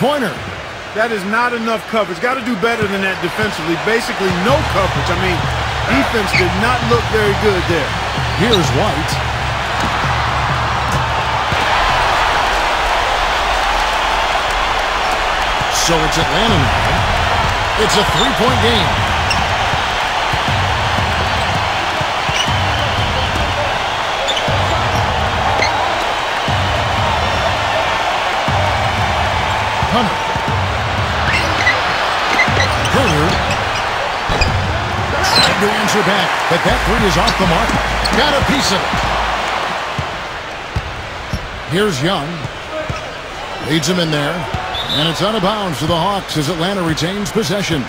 three-pointer. That is not enough coverage. Got to do better than that defensively. Basically, no coverage. I mean, defense did not look very good there. Here's White. So it's Atlanta now. It's a three-point game. Hunter. Hunter. Tried to answer back, but that three is off the mark. Got a piece of it. Here's Young. Leads him in there. And it's out of bounds to the Hawks as Atlanta retains possession.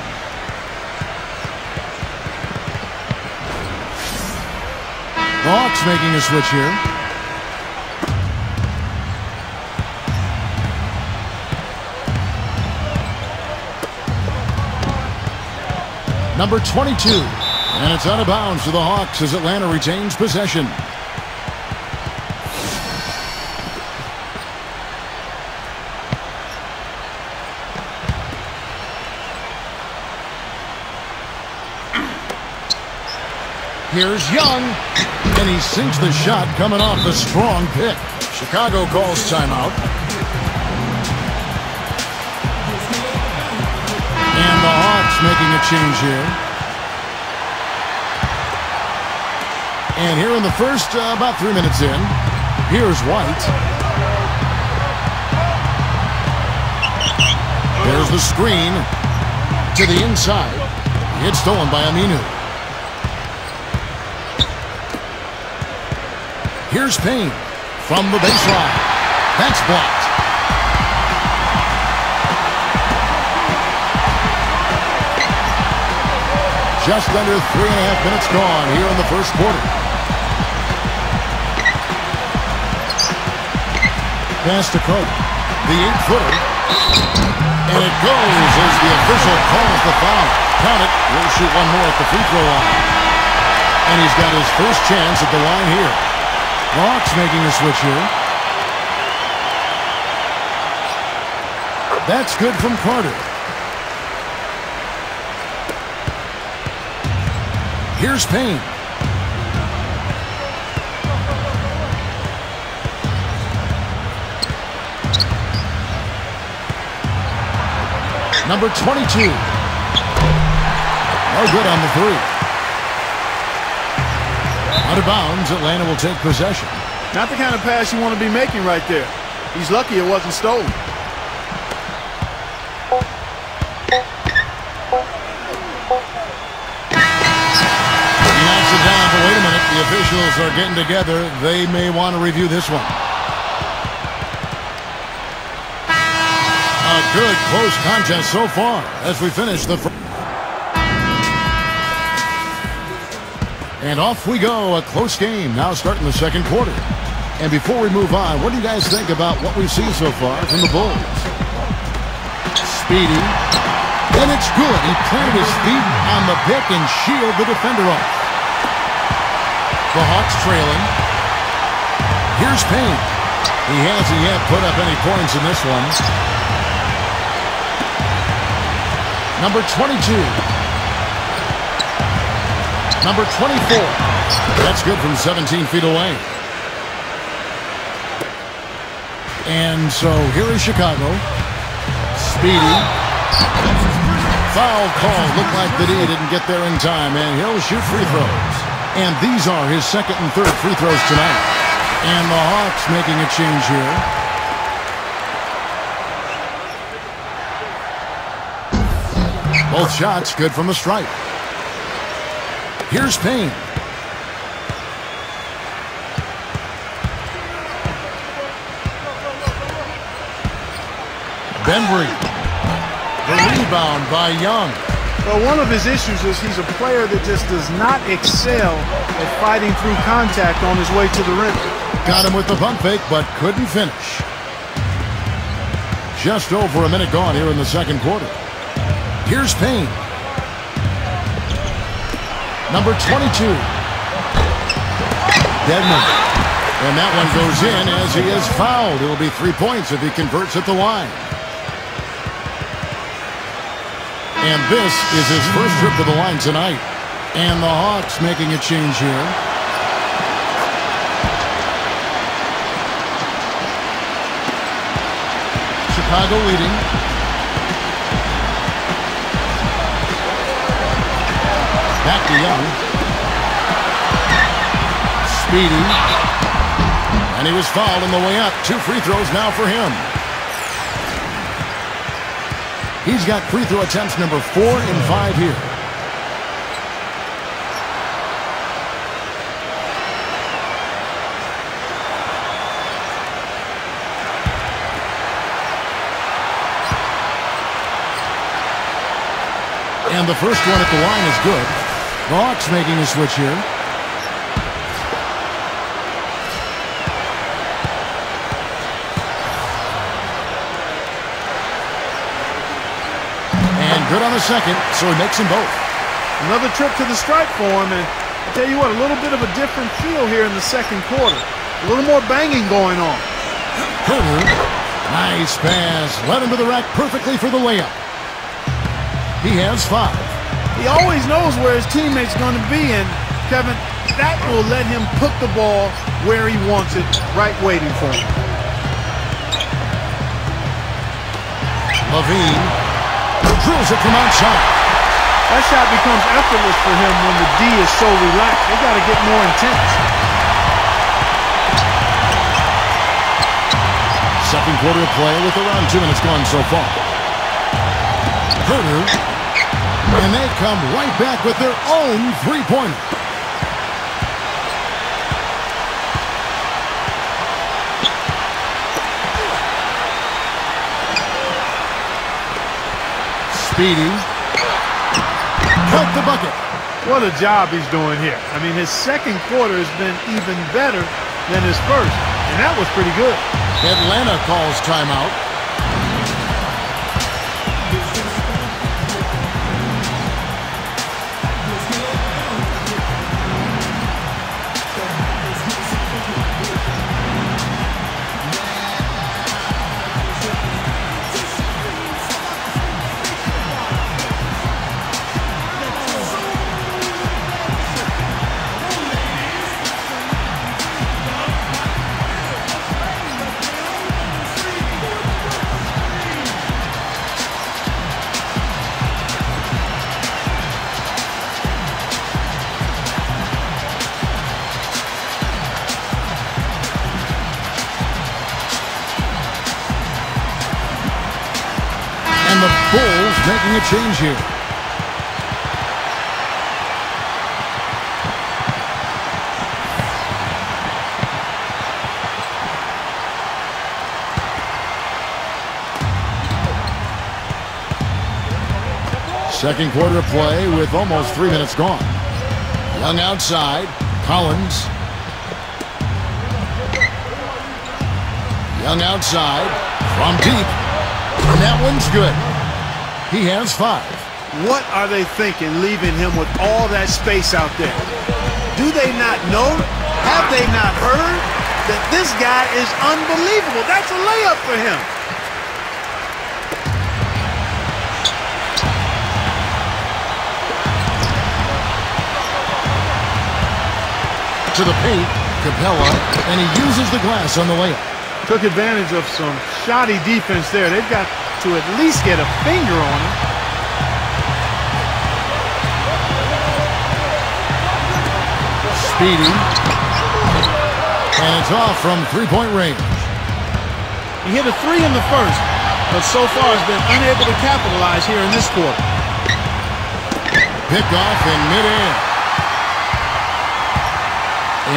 The Hawks making a switch here. Number 22. And it's out of bounds to the Hawks as Atlanta retains possession. Here's Young, and he sinks the shot coming off the strong pick. Chicago calls timeout. Making a change here. And here in the first, uh, about three minutes in, here's White. There's the screen to the inside. It's stolen by Aminu. Here's Payne from the baseline. That's blocked. Just under three and a half minutes gone here in the first quarter. Pass to Carter. The eight-footer. And it goes as the official calls the foul. Count it. We'll shoot one more at the free throw line. And he's got his first chance at the line here. Hawks making a switch here. That's good from Carter. Here's Payne. Number 22. No good on the three. Out of bounds, Atlanta will take possession. Not the kind of pass you want to be making right there. He's lucky it wasn't stolen. Officials are getting together. They may want to review this one. A good close contest so far as we finish the first. And off we go, a close game now starting the second quarter. And before we move on, what do you guys think about what we've seen so far from the Bulls? Speedy. And it's good. He planted his feet on the pick and shielded the defender off. The Hawks trailing. Here's Payne. He hasn't yet put up any points in this one. Number 22. Number 24. That's good from 17 feet away. And so here is Chicago. Speedy. Foul call. Looked like that he didn't get there in time, and he'll shoot free throws. And these are his second and third free throws tonight. And the Hawks making a change here. Both shots good from the stripe. Here's Payne. Bembry. The rebound by Young. Well, one of his issues is he's a player that just does not excel at fighting through contact on his way to the rim. Got him with the pump fake, but couldn't finish. Just over a minute gone here in the second quarter. Here's Payne. Number 22. Dedmon. And that one goes in as he is fouled. It'll be three points if he converts at the line. And this is his first trip to the line tonight. And the Hawks making a change here. Chicago leading. Back to Young. Speedy. And he was fouled on the way up. Two free throws now for him. He's got free throw attempts number four and five here. And the first one at the line is good. The Hawks making a switch here. Good on the second, so he makes them both. Another trip to the stripe for him, and I tell you what, a little bit of a different feel here in the second quarter. A little more banging going on. Huerter, nice pass, led him to the rack perfectly for the layup. He has five. He always knows where his teammate's going to be, and Kevin, that will let him put the ball where he wants it, right waiting for him. LaVine drills it from outside. That shot becomes effortless for him when the D is so relaxed. They got to get more intense. Second quarter of play with around two minutes gone so far. Huerter, and they come right back with their own three-pointer. Speedy. Cut the bucket. What a job he's doing here. I mean, his second quarter has been even better than his first, and that was pretty good. Atlanta calls timeout. Making a change here. Second quarter play with almost three minutes gone. Young outside. Collins. Young outside. From deep. And that one's good. He has five. What are they thinking leaving him with all that space out there? Do they not know? Have they not heard that this guy is unbelievable? That's a layup for him. To the paint. Capela. And he uses the glass on the layup. Took advantage of some shoddy defense there. They've got to at least get a finger on him. Speedy. And it's off from three-point range. He hit a three in the first, but so far has been unable to capitalize here in this quarter. Picked off in midair.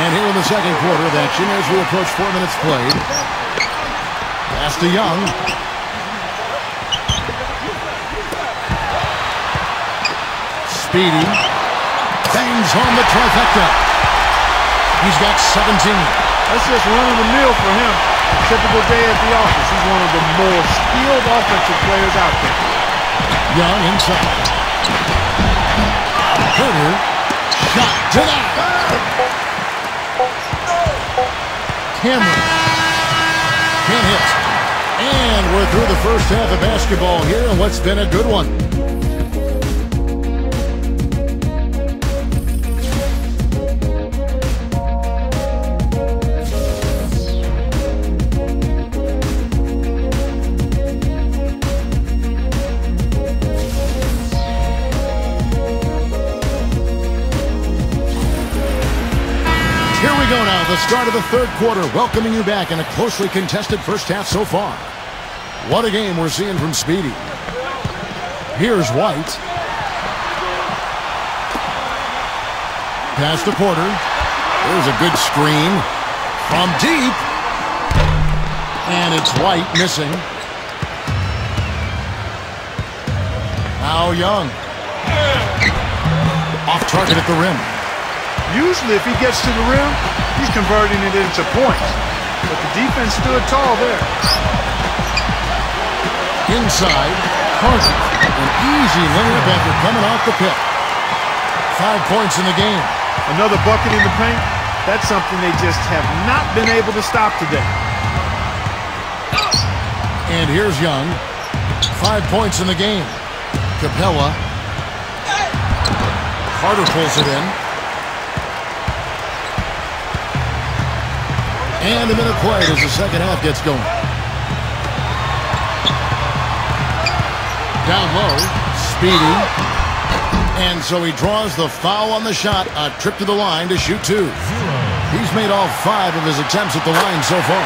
And here in the second quarter of action as we approach four minutes played. Pass to Young. Speedy. Bangs home the trifecta. He's got 17. That's just running the mill for him. Typical day at the office. He's one of the more skilled offensive players out there. Young inside. Huerter. Shot to that. hammering. Can't hit. And we're through the first half of basketball here and what's been a good one. Start of the third quarter, welcoming you back in a closely contested first half so far. What a game we're seeing from Speedy. Here's White. Pass to Porter. There's a good screen from deep. And it's White missing. Now Young. Off target at the rim. Usually, if he gets to the rim, he's converting it into points. But the defense stood tall there. Inside, Carter. An easy layup after coming off the pick. Five points in the game. Another bucket in the paint. That's something they just have not been able to stop today. And here's Young. Five points in the game. Capela. Carter pulls it in. And a minute played as the second half gets going. Down low, Speedy. And so he draws the foul on the shot. A trip to the line to shoot two. He's made all five of his attempts at the line so far.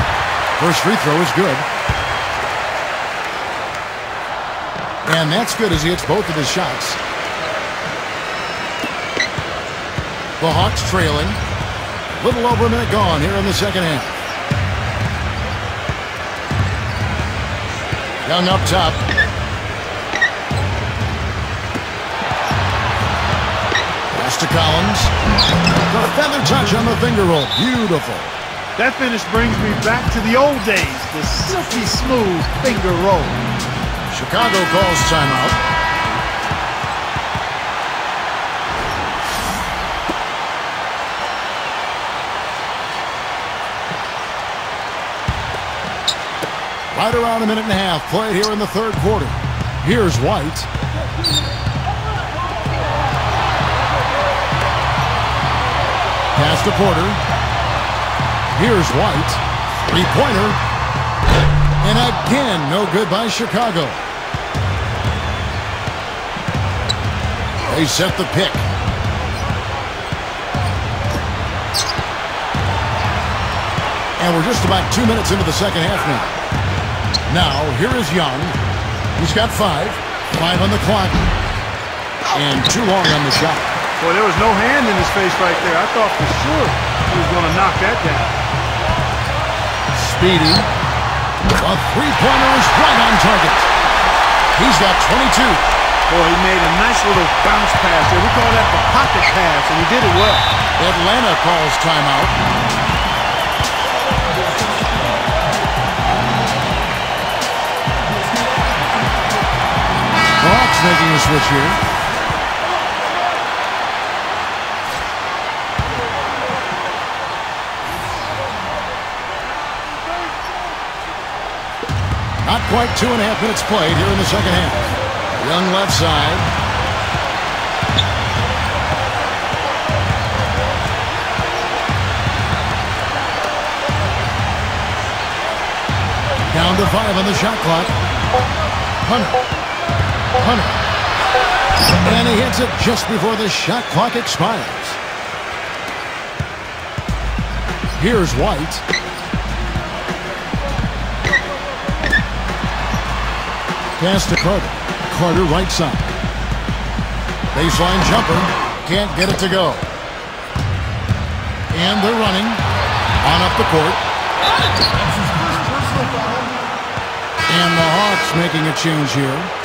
First free throw is good. And that's good as he hits both of his shots. The Hawks trailing. Little over a minute gone here in the second half. Young up top. Pass to Collins. The feather touch on the finger roll. Beautiful. That finish brings me back to the old days, the silky smooth finger roll. Chicago calls timeout. Right around a minute and a half played here in the third quarter. Here's White. Pass to Porter. Here's White. Three-pointer. And again, no good by Chicago. They set the pick. And we're just about two minutes into the second half now. Now, here is Young. He's got five. Five on the clock. And too long on the shot. Boy, there was no hand in his face right there. I thought for sure he was going to knock that down. Speedy. A three-pointer is right on target. He's got 22. Boy, he made a nice little bounce pass there. We call that the pocket pass, and he did it well. Atlanta calls timeout. Making a switch here. Not quite two and a half minutes played here in the second half. Young left side. Down to five on the shot clock. Hunter. Hunter. And he hits it just before the shot clock expires. Here's White. Pass to Carter. Carter right side. Baseline jumper. Can't get it to go. And they're running. On up the court. And the Hawks making a change here.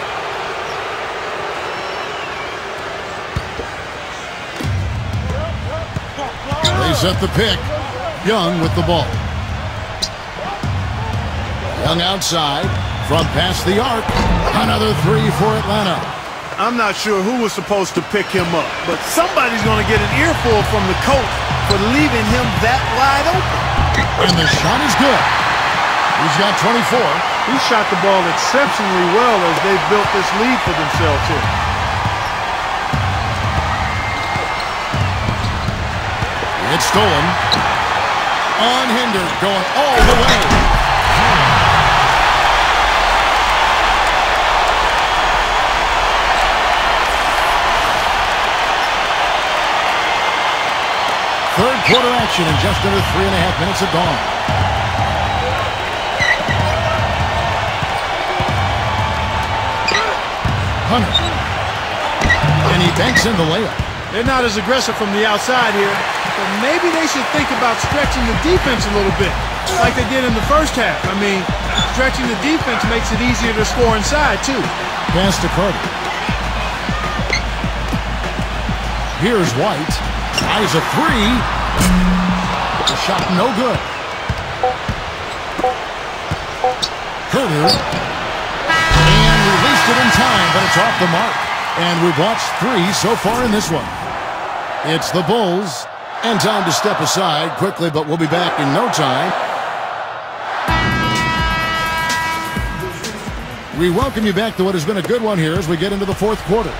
They set the pick. Young with the ball. Young outside. From past the arc. Another three for Atlanta. I'm not sure who was supposed to pick him up, but somebody's going to get an earful from the coach for leaving him that wide open. And the shot is good. He's got 24. He shot the ball exceptionally well as they built this lead for themselves here. It's stolen. Unhindered, going all the way. Third quarter action in just under three and a half minutes of gone. Hunter. And he banks in the layup. They're not as aggressive from the outside here, but maybe they should think about stretching the defense a little bit, like they did in the first half. I mean, stretching the defense makes it easier to score inside, too. Pass to Carter. Here's White. Tries a three. The shot no good. Carter. And released it in time, but it's off the mark. And we've watched three so far in this one. It's the Bulls. And time to step aside quickly, but we'll be back in no time. We welcome you back to what has been a good one here as we get into the fourth quarter.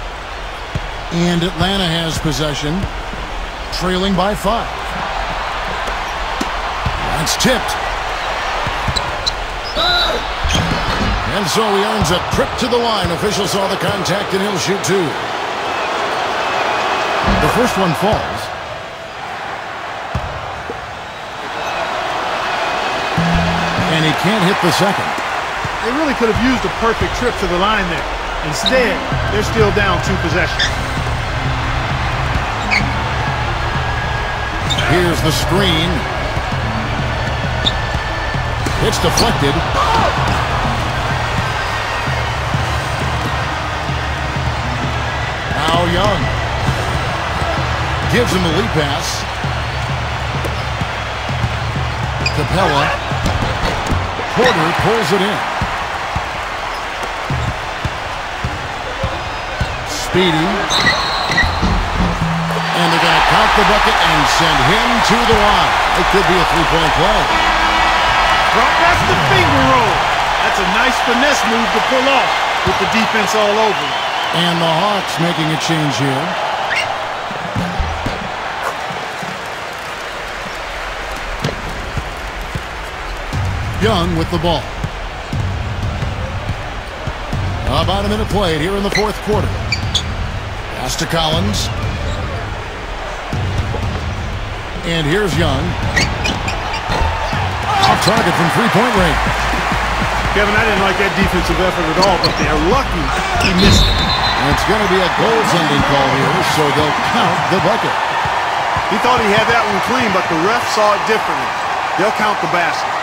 And Atlanta has possession, trailing by five. That's tipped. And so he earns a trip to the line. Official saw the contact and he'll shoot two. The first one falls. Can't hit the second. They really could have used a perfect trip to the line there. Instead, they're still down two possessions. Here's the screen. It's deflected. Now Young. Gives him a lead pass. Capela. Porter pulls it in. Speedy. And they're going to count the bucket and send him to the line. It could be a three-point play. Well, that's the finger roll. That's a nice finesse move to pull off with the defense all over. And the Hawks making a change here. Young with the ball. About a minute played here in the fourth quarter. Pass to Collins. And here's Young. Off target from three-point range. Kevin, I didn't like that defensive effort at all, but they're lucky he missed it. And it's going to be a goaltending call here, so they'll count the bucket. He thought he had that one clean, but the ref saw it differently. They'll count the basket.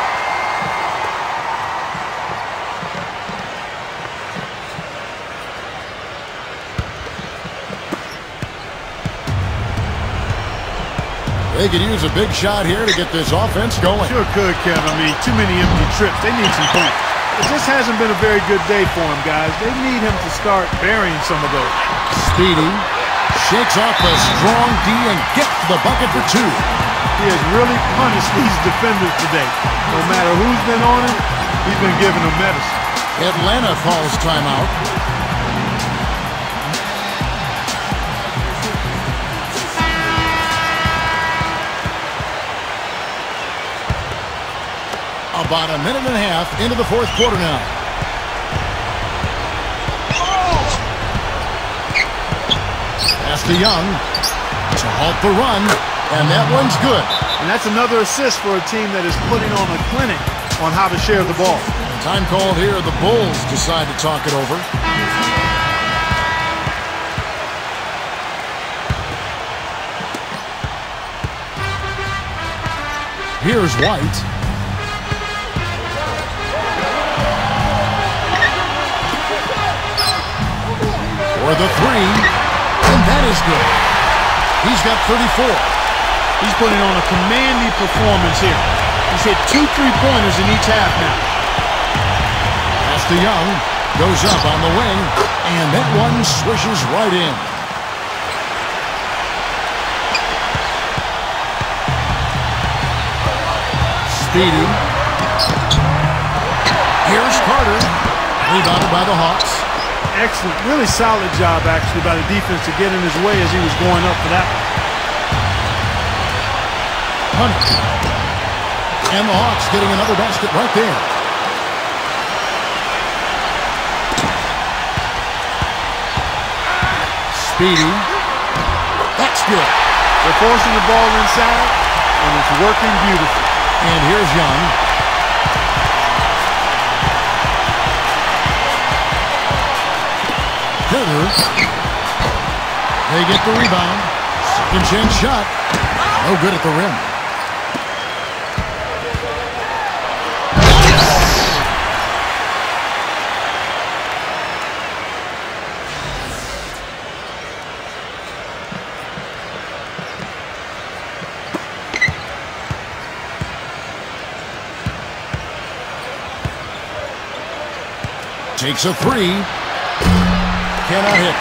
They could use a big shot here to get this offense going. Sure could, Kevin. I mean, too many empty trips. They need some points. It just hasn't been a very good day for him, guys. They need him to start burying some of those. Speedy shakes off the strong D and gets the bucket for two. He has really punished these defenders today. No matter who's been on him, he's been giving them medicine. Atlanta calls timeout. About a minute and a half into the fourth quarter now. Pass to Young to halt the run, and that one's good. And that's another assist for a team that is putting on a clinic on how to share the ball. Time called here. The Bulls decide to talk it over. Here's White. For the three. And that is good. He's got 34. He's putting on a commanding performance here. He's hit two three-pointers in each half now. Pass the Young. Goes up on the wing. And that one swishes right in. Speedy. Here's Carter. Rebounded by the Hawks. Excellent. Really solid job, actually, by the defense to get in his way as he was going up for that one. And the Hawks getting another basket right there. Speedy. That's good. They're forcing the ball inside, and it's working beautifully. And here's Young. They get the rebound. Second chance shot. No good at the rim. Takes a three. Cannot hit.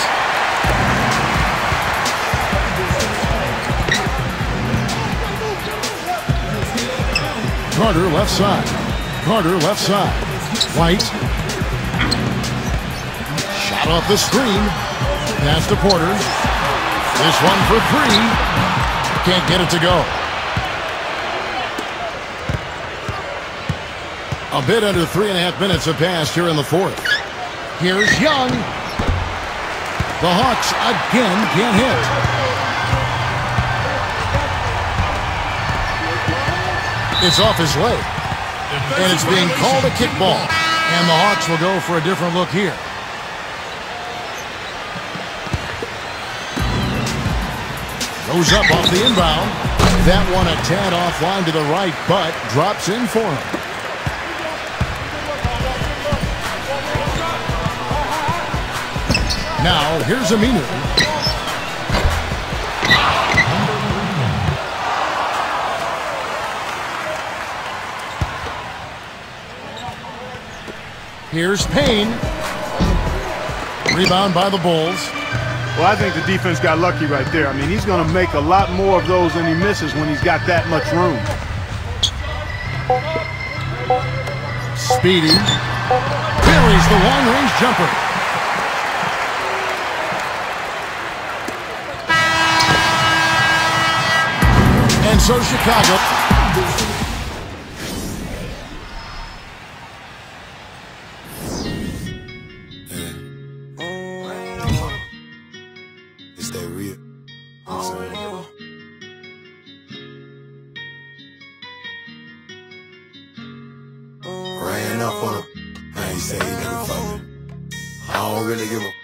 Carter left side. Carter left side. White. Shot off the screen. Pass to Porter. This one for three. Can't get it to go. A bit under three and a half minutes have passed here in the fourth. Here's Young. The Hawks again can't hit. It's off his leg. And it's being called a kickball. And the Hawks will go for a different look here. Goes up off the inbound. That one a tad offline to the right, but drops in for him. Now, here's Aminu. Here's Payne. Rebound by the Bulls. Well, I think the defense got lucky right there. I mean, he's going to make a lot more of those than he misses when he's got that much room. Speedy. Buries the long-range jumper. so Chicago. That real? Ran up on him. I ain't say he never fucked. I don't really give a